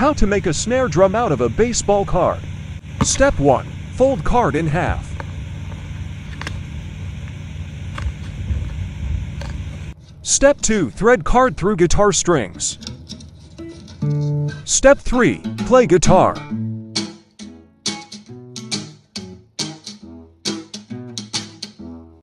How to make a snare drum out of a baseball card. Step 1. Fold card in half. Step 2. Thread card through guitar strings. Step 3. Play guitar.